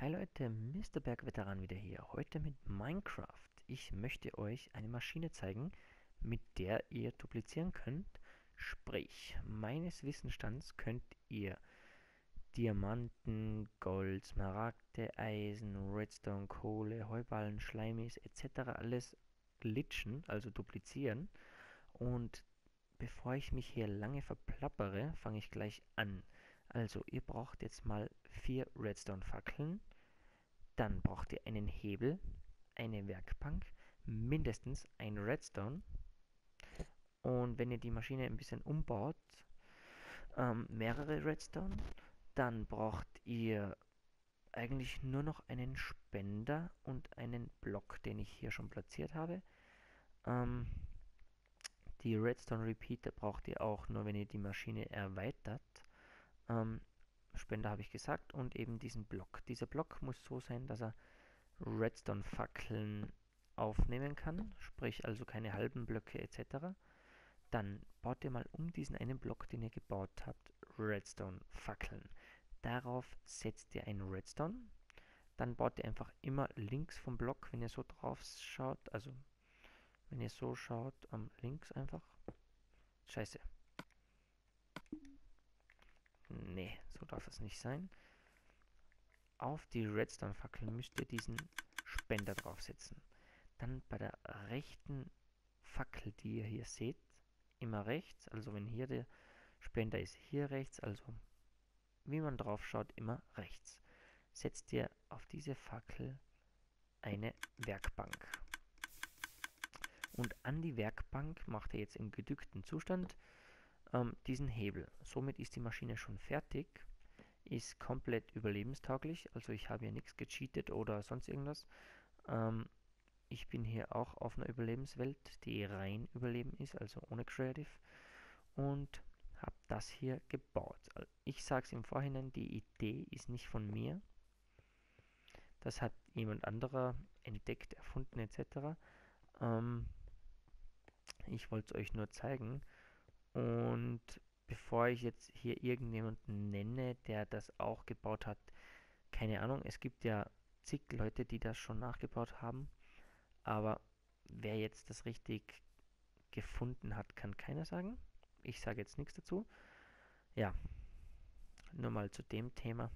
Hi Leute, Mr. Bergveteran wieder hier. Heute mit Minecraft. Ich möchte euch eine Maschine zeigen, mit der ihr duplizieren könnt. Sprich, meines Wissensstands könnt ihr Diamanten, Gold, Smaragde, Eisen, Redstone, Kohle, Heuballen, Schleimis etc. alles glitchen, also duplizieren. Und bevor ich mich hier lange verplappere, fange ich gleich an. Also, ihr braucht jetzt mal vier Redstone-Fackeln. Dann braucht ihr einen Hebel, eine Werkbank, mindestens ein Redstone. Und wenn ihr die Maschine ein bisschen umbaut, ähm, mehrere Redstone. Dann braucht ihr eigentlich nur noch einen Spender und einen Block, den ich hier schon platziert habe. Ähm, die Redstone Repeater braucht ihr auch nur, wenn ihr die Maschine erweitert. Ähm, Spender habe ich gesagt und eben diesen Block. Dieser Block muss so sein, dass er Redstone-Fackeln aufnehmen kann, sprich also keine halben Blöcke etc. Dann baut ihr mal um diesen einen Block, den ihr gebaut habt, Redstone-Fackeln. Darauf setzt ihr einen Redstone. Dann baut ihr einfach immer links vom Block, wenn ihr so drauf schaut, also wenn ihr so schaut, ähm, links einfach. Scheiße. Nee, so darf es nicht sein. Auf die Redstone-Fackel müsst ihr diesen Spender draufsetzen. Dann bei der rechten Fackel, die ihr hier seht, immer rechts, also wenn hier der Spender ist, hier rechts, also wie man drauf schaut, immer rechts. Setzt ihr auf diese Fackel eine Werkbank. Und an die Werkbank macht ihr jetzt im gedückten Zustand ähm, diesen Hebel. Somit ist die Maschine schon fertig, ist komplett überlebenstauglich, also ich habe hier nichts gecheatet oder sonst irgendwas. Ähm, ich bin hier auch auf einer Überlebenswelt, die rein Überleben ist, also ohne Creative. Und habe das hier gebaut. Ich sage es im Vorhinein, die Idee ist nicht von mir. Das hat jemand anderer entdeckt, erfunden etc. Ähm, ich wollte es euch nur zeigen. Und bevor ich jetzt hier irgendjemanden nenne, der das auch gebaut hat, keine Ahnung, es gibt ja zig Leute, die das schon nachgebaut haben, aber wer jetzt das richtig gefunden hat, kann keiner sagen. Ich sage jetzt nichts dazu. Ja, nur mal zu dem Thema.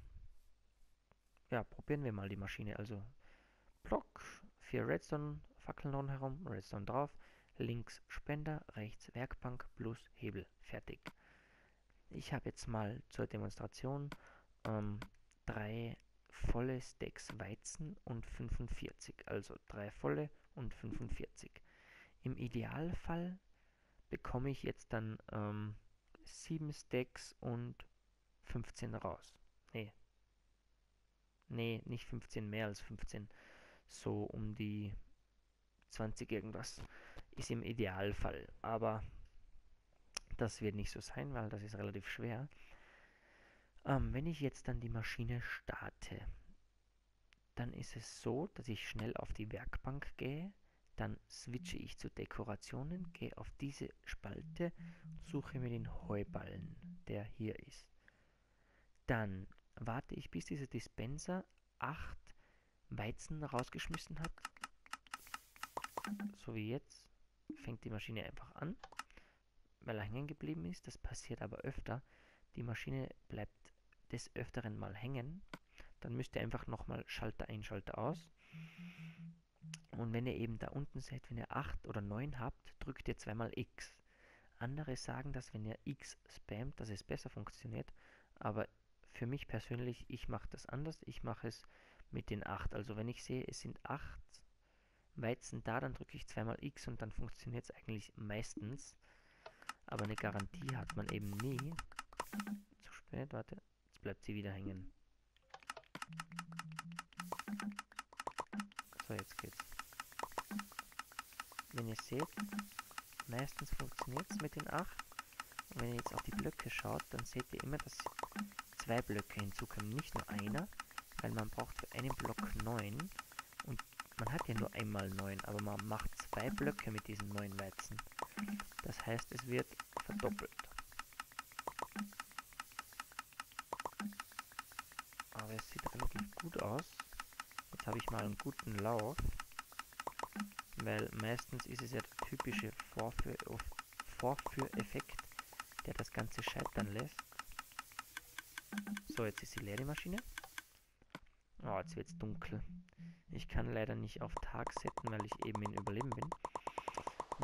Ja, probieren wir mal die Maschine. Also Block, vier Redstone-Fackeln rundherum, Redstone drauf, links Spender, rechts Werkbank plus Hebel. Fertig. Ich habe jetzt mal zur Demonstration ähm, drei volle Stacks Weizen und 45. Also drei volle und 45. Im Idealfall bekomme ich jetzt dann ähm, 7 Stacks und 15 raus. Nee. Nee, nicht 15, mehr als 15. So um die 20 irgendwas ist im Idealfall. Aber das wird nicht so sein, weil das ist relativ schwer. Ähm, wenn ich jetzt dann die Maschine starte, dann ist es so, dass ich schnell auf die Werkbank gehe, dann switche ich zu Dekorationen, gehe auf diese Spalte, suche mir den Heuballen, der hier ist. Dann warte ich, bis dieser Dispenser 8 Weizen rausgeschmissen hat, so wie jetzt fängt die Maschine einfach an, weil er hängen geblieben ist. Das passiert aber öfter. Die Maschine bleibt des Öfteren mal hängen. Dann müsst ihr einfach nochmal Schalter ein, Schalter aus. Und wenn ihr eben da unten seht, wenn ihr 8 oder 9 habt, drückt ihr zweimal X. Andere sagen, dass wenn ihr X spammt, dass es besser funktioniert. Aber für mich persönlich, ich mache das anders. Ich mache es mit den 8. Also wenn ich sehe, es sind 8 Weizen da, dann drücke ich zweimal X und dann funktioniert es eigentlich meistens. Aber eine Garantie hat man eben nie. Zu spät, warte. Jetzt bleibt sie wieder hängen. So, jetzt geht's. Wenn ihr seht, meistens funktioniert es mit den 8. Und wenn ihr jetzt auf die Blöcke schaut, dann seht ihr immer, dass zwei Blöcke hinzukommen, nicht nur einer, weil man braucht für einen Block 9 und man hat ja nur einmal 9, aber man macht zwei Blöcke mit diesen neuen Weizen. Das heißt, es wird verdoppelt. Aber es sieht relativ gut aus. jetzt habe ich mal einen guten Lauf. Weil meistens ist es ja der typische Vorführ Vorführeffekt, der das Ganze scheitern lässt. So, jetzt ist die Maschine. Oh, jetzt wird es dunkel. Ich kann leider nicht auf Tag setzen, weil ich eben in Überleben bin.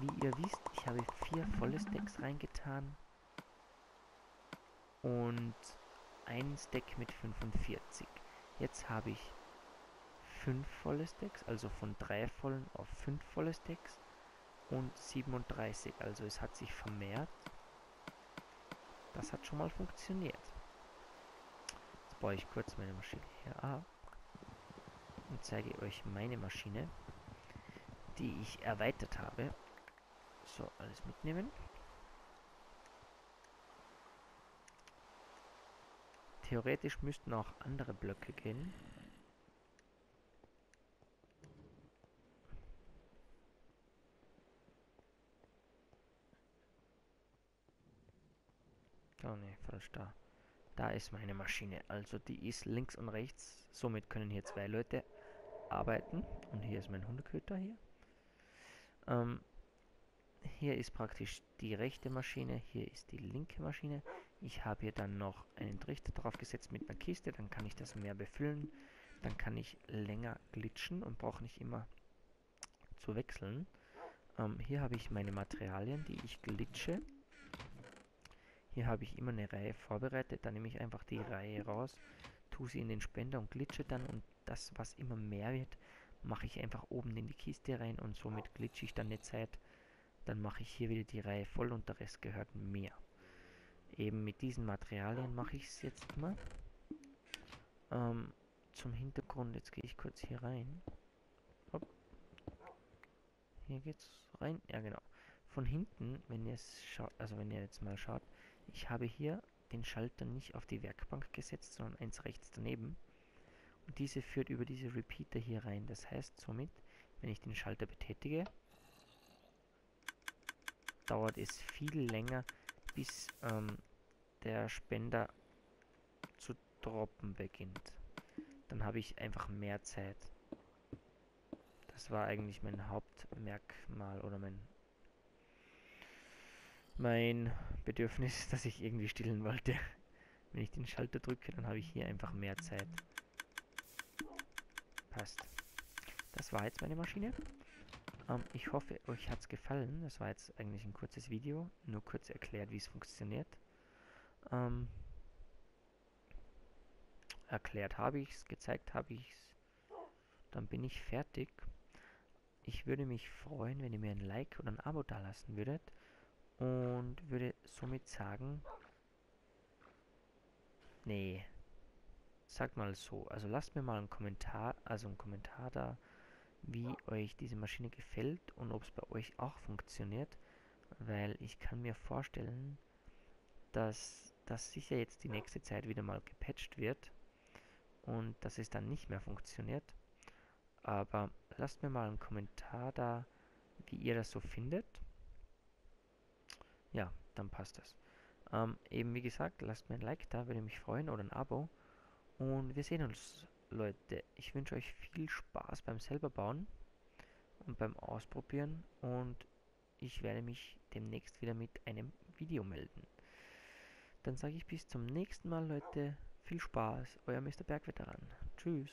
Wie ihr wisst, ich habe vier volle Stacks reingetan. Und ein Stack mit 45. Jetzt habe ich fünf volle Stacks, also von drei vollen auf fünf volle Stacks und 37, also es hat sich vermehrt. Das hat schon mal funktioniert. Jetzt baue ich kurz meine Maschine hier ab und zeige euch meine Maschine, die ich erweitert habe. So, alles mitnehmen. Theoretisch müssten auch andere Blöcke gehen. Oh ne, falsch da. Da ist meine Maschine. Also die ist links und rechts. Somit können hier zwei Leute arbeiten. Und hier ist mein Hundeköter hier. Ähm, hier ist praktisch die rechte Maschine, hier ist die linke Maschine. Ich habe hier dann noch einen Trichter drauf gesetzt mit einer Kiste, dann kann ich das mehr befüllen. Dann kann ich länger glitschen und brauche nicht immer zu wechseln. Ähm, hier habe ich meine Materialien, die ich glitsche. Hier habe ich immer eine Reihe vorbereitet, dann nehme ich einfach die Reihe raus, tue sie in den Spender und glitsche dann und das, was immer mehr wird, mache ich einfach oben in die Kiste rein und somit glitsche ich dann eine Zeit. Dann mache ich hier wieder die Reihe voll und der Rest gehört mir. Eben mit diesen Materialien mache ich es jetzt mal. Ähm, zum Hintergrund, jetzt gehe ich kurz hier rein. Hopp. Hier geht's rein. Ja genau. Von hinten, wenn ihr es schaut, also wenn ihr jetzt mal schaut, ich habe hier den Schalter nicht auf die Werkbank gesetzt, sondern eins rechts daneben. Und diese führt über diese Repeater hier rein. Das heißt somit, wenn ich den Schalter betätige, dauert es viel länger, bis ähm, der Spender zu droppen beginnt. Dann habe ich einfach mehr Zeit. Das war eigentlich mein Hauptmerkmal oder mein mein Bedürfnis, dass ich irgendwie stillen wollte. Wenn ich den Schalter drücke, dann habe ich hier einfach mehr Zeit. Passt. Das war jetzt meine Maschine. Ähm, ich hoffe, euch hat es gefallen. Das war jetzt eigentlich ein kurzes Video. Nur kurz erklärt, wie es funktioniert. Ähm, erklärt habe ich es, gezeigt habe ich es. Dann bin ich fertig. Ich würde mich freuen, wenn ihr mir ein Like oder ein Abo dalassen würdet und würde somit sagen, nee, sagt mal so, also lasst mir mal einen Kommentar, also einen Kommentar da, wie euch diese Maschine gefällt und ob es bei euch auch funktioniert, weil ich kann mir vorstellen, dass das sicher jetzt die nächste Zeit wieder mal gepatcht wird und dass es dann nicht mehr funktioniert. Aber lasst mir mal einen Kommentar da, wie ihr das so findet. Ja, dann passt das. Ähm, eben wie gesagt, lasst mir ein Like da, würde mich freuen, oder ein Abo. Und wir sehen uns, Leute. Ich wünsche euch viel Spaß beim selber bauen und beim Ausprobieren. Und ich werde mich demnächst wieder mit einem Video melden. Dann sage ich bis zum nächsten Mal, Leute. Viel Spaß, euer Mr. Bergveteran. Tschüss.